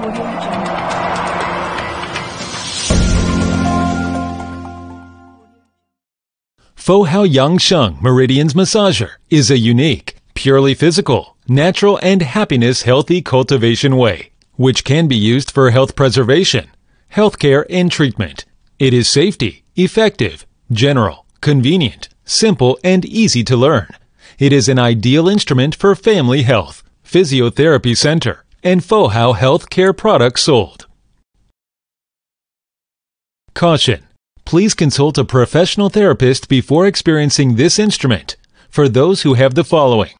Audio. Fohow Yangsheng Meridians Massager is a unique, purely physical, natural, and happiness healthy cultivation way, which can be used for health preservation, healthcare, and treatment. It is safety, effective, general, convenient, simple, and easy to learn. It is an ideal instrument for family health, physiotherapy center, and Fohow health care products sold. Caution. Please consult a professional therapist before experiencing this instrument for those who have the following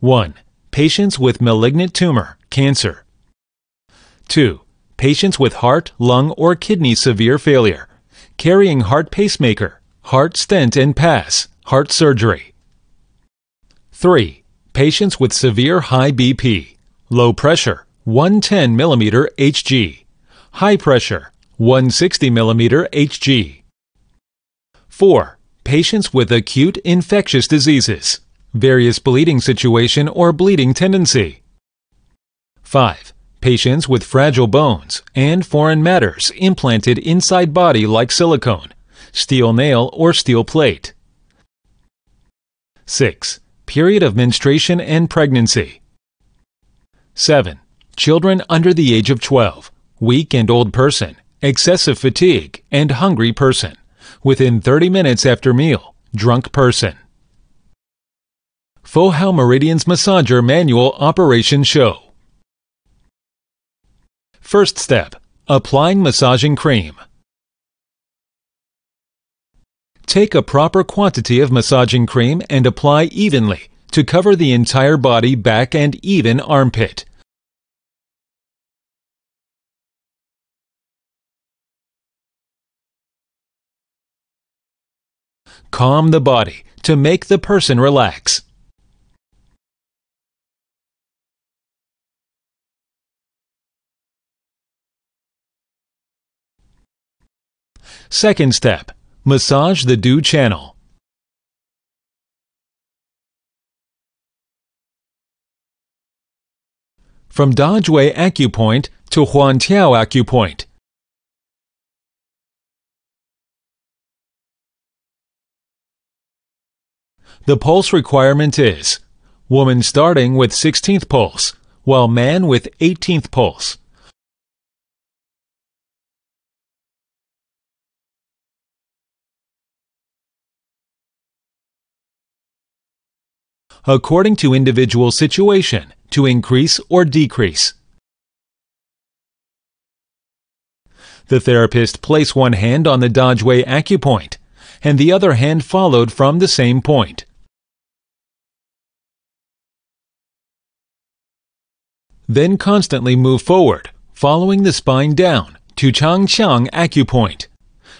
1. Patients with malignant tumor, cancer. 2. Patients with heart, lung, or kidney severe failure, carrying heart pacemaker, heart stent and pass, heart surgery. 3. Patients with severe high BP, low pressure, 110 mm Hg, high pressure, 160 mm Hg. 4. Patients with acute infectious diseases, various bleeding situation or bleeding tendency. 5. Patients with fragile bones and foreign matters implanted inside body like silicone, steel nail or steel plate. 6. Period of menstruation and pregnancy. 7. Children under the age of 12, weak and old person, excessive fatigue, and hungry person, within 30 minutes after meal, drunk person. Fohow Meridians Massager Manual Operation Show. First step Applying massaging cream. Take a proper quantity of massaging cream and apply evenly to cover the entire body, back, and even armpit. Calm the body to make the person relax. Second step, massage the Du channel. From Dajue Acupoint to Huantiao Acupoint. The pulse requirement is woman starting with 16th pulse, while man with 18th pulse. according to individual situation to increase or decrease. The therapist place one hand on the Dajue acupoint and the other hand followed from the same point. Then constantly move forward, following the spine down to Changqiang acupoint.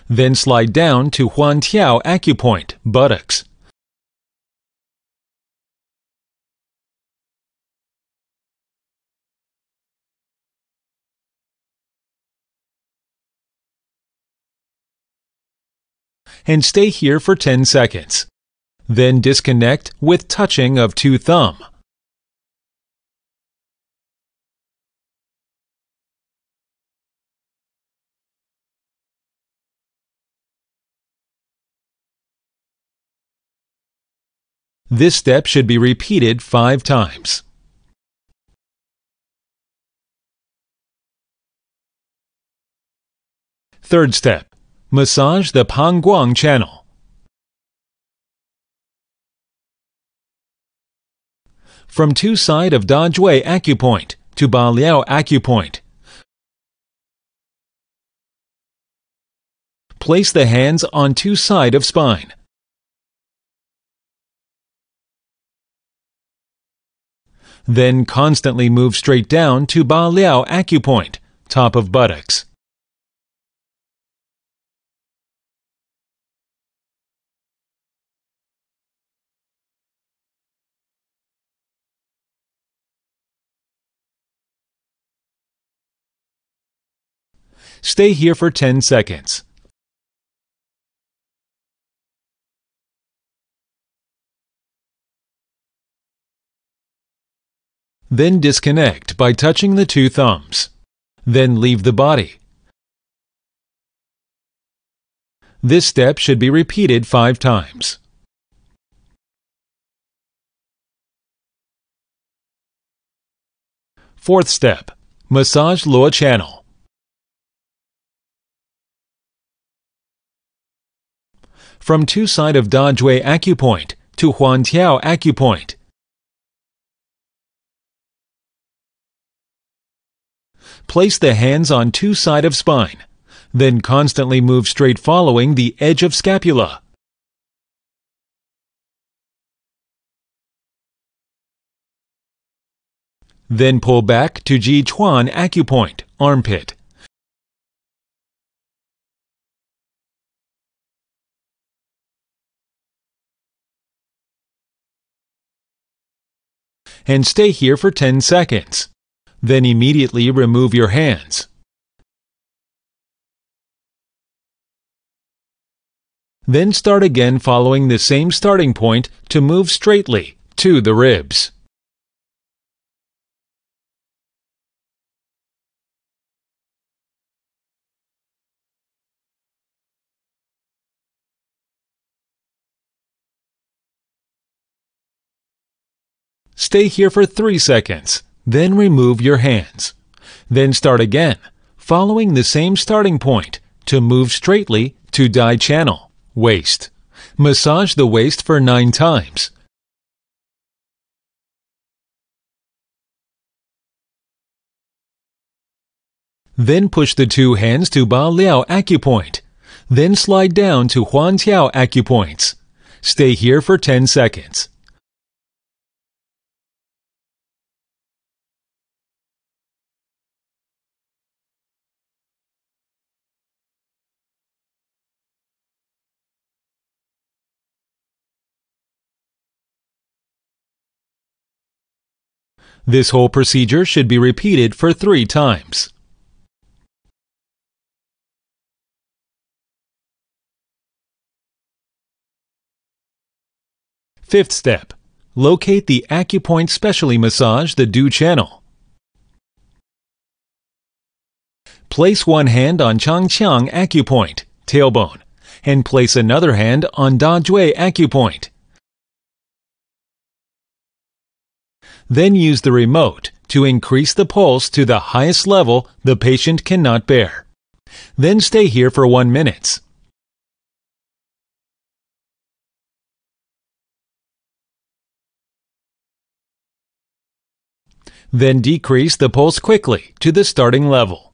Then slide down to Huantiao acupoint, buttocks. And stay here for 10 seconds. Then disconnect with touching of two thumb. This step should be repeated five times. Third step. Massage the Pangguang channel. From two side of Dajue acupoint to Baliao acupoint. Place the hands on two side of spine. Then constantly move straight down to Baliao acupoint, top of buttocks. Stay here for 10 seconds. Then disconnect by touching the two thumbs. Then leave the body. This step should be repeated five times. Fourth step. Massage lower channel. From two side of Jui acupoint to Huan Tiao acupoint. Place the hands on two side of spine. Then constantly move straight following the edge of scapula. Then pull back to Ji Quan acupoint, armpit. And stay here for 10 seconds. Then immediately remove your hands. Then start again following the same starting point to move straightly to the ribs. Stay here for 3 seconds, then remove your hands. Then start again, following the same starting point to move straightly to Dai channel, waist. Massage the waist for 9 times. Then push the two hands to Ba Liao acupoint. Then slide down to Huan Tiao acupoints. Stay here for 10 seconds. This whole procedure should be repeated for three times. Fifth step. Locate the acupoint specially massage the Du channel. Place one hand on Chang Qiang acupoint, tailbone, and place another hand on Da Jui acupoint, Then use the remote to increase the pulse to the highest level the patient cannot bear. Then stay here for 1 minute. Then decrease the pulse quickly to the starting level.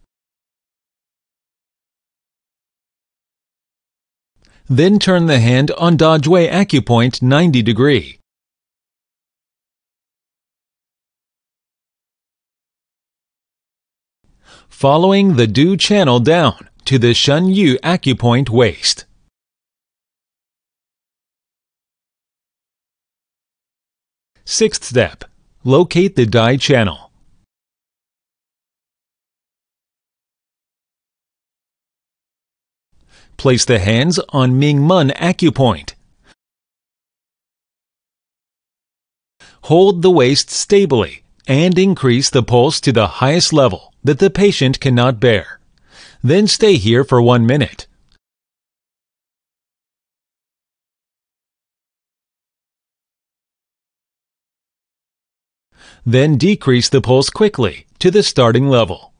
Then turn the hand on Jui acupoint 90 degree. Following the Du channel down to the Shen Yu acupoint waist. Sixth step. Locate the Dai channel. Place the hands on Ming Men acupoint. Hold the waist stably and increase the pulse to the highest level that the patient cannot bear. Then stay here for one minute. Then decrease the pulse quickly to the starting level.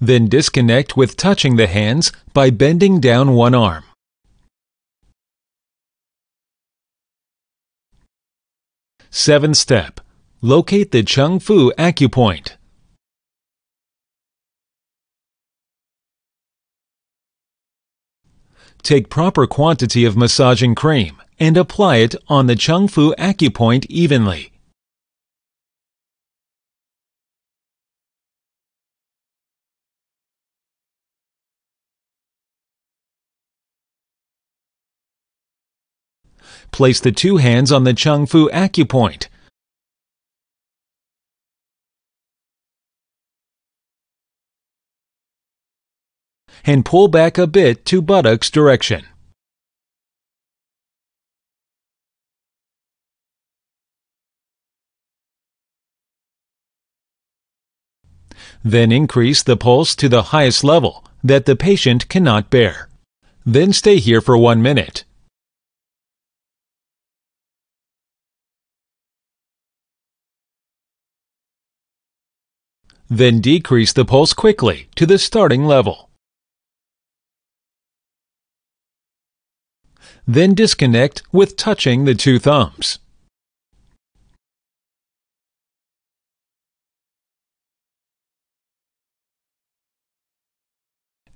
Then disconnect with touching the hands by bending down one arm. Seventh step. Locate the Chung Fu acupoint. Take proper quantity of massaging cream and apply it on the Chung Fu acupoint evenly. Place the two hands on the Chung Fu acupoint. and pull back a bit to buttocks direction. Then increase the pulse to the highest level that the patient cannot bear. Then stay here for one minute. Then decrease the pulse quickly to the starting level. Then disconnect with touching the two thumbs.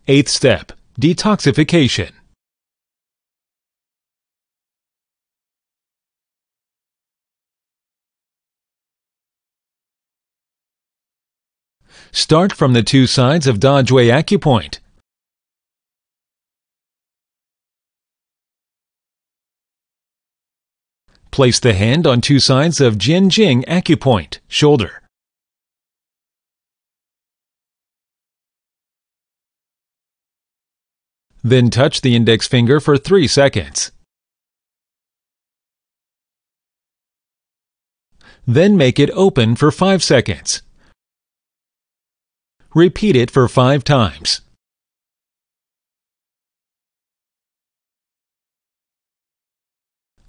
Eighth step, detoxification. Start from the two sides of Dajue acupoint. Place the hand on two sides of Jianjing acupoint, shoulder. Then touch the index finger for 3 seconds. Then make it open for 5 seconds. Repeat it for 5 times.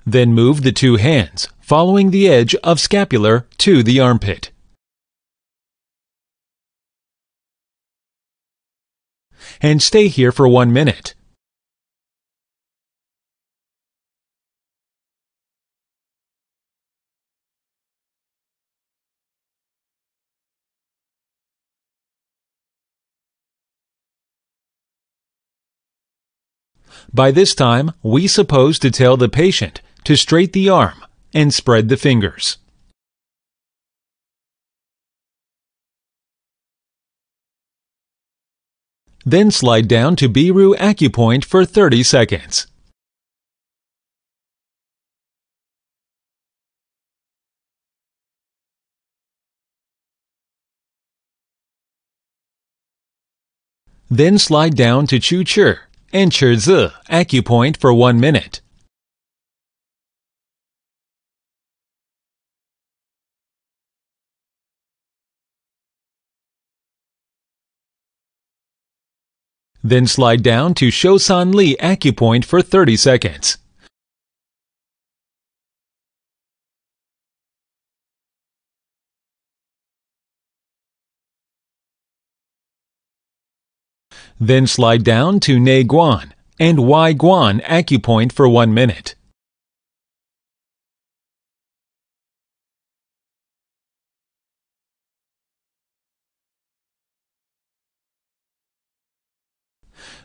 Then move the two hands, following the edge of scapular to the armpit. and stay here for one minute. By this time, we suppose to tell the patient to straight the arm and spread the fingers. Then slide down to Biru Acupoint for 30 seconds. Then slide down to Chu Chi and Chi Acupoint for 1 minute. Then slide down to Shousan Li Acupoint for 30 seconds. Then slide down to Nei Guan and Wai Guan Acupoint for 1 minute.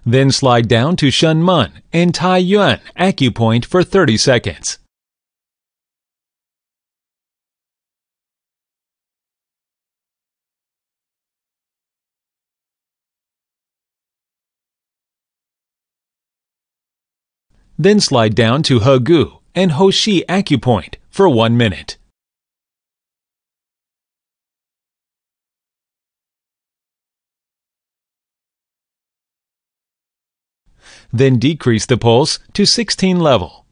Then slide down to Shun Mun and Tai Yuan Acupoint for 30 seconds. Then slide down to He Gu and Hoshi Acupoint for 1 minute. then decrease the pulse to 16 level.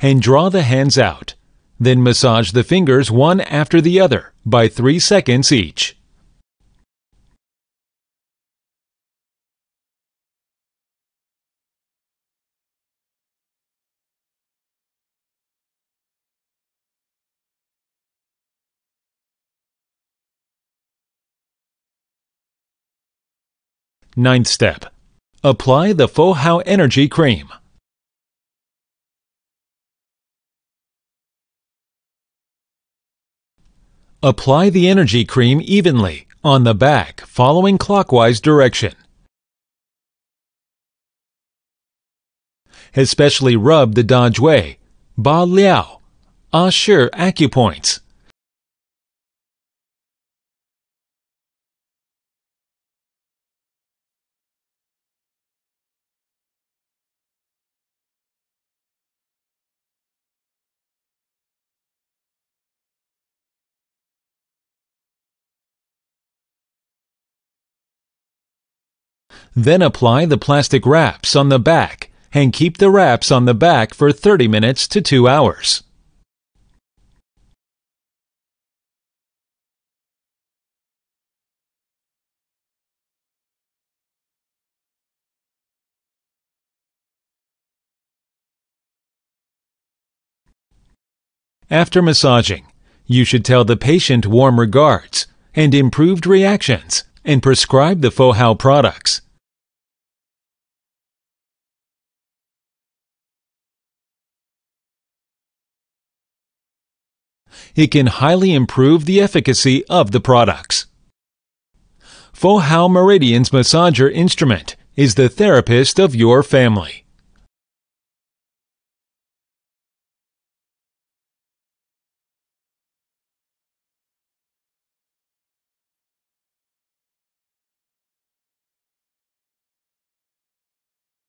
And draw the hands out. Then massage the fingers one after the other by 3 seconds each. Ninth step. Apply the Fohow Energy Cream. Apply the energy cream evenly on the back following clockwise direction. Especially rub the Dajue, Ba Liao, ah Ashur acupoints. Then apply the plastic wraps on the back and keep the wraps on the back for 30 minutes to 2 hours. After massaging, you should tell the patient warm regards and improved reactions and prescribe the Fohow products. It can highly improve the efficacy of the products. Fohow Meridian's massager instrument is the therapist of your family.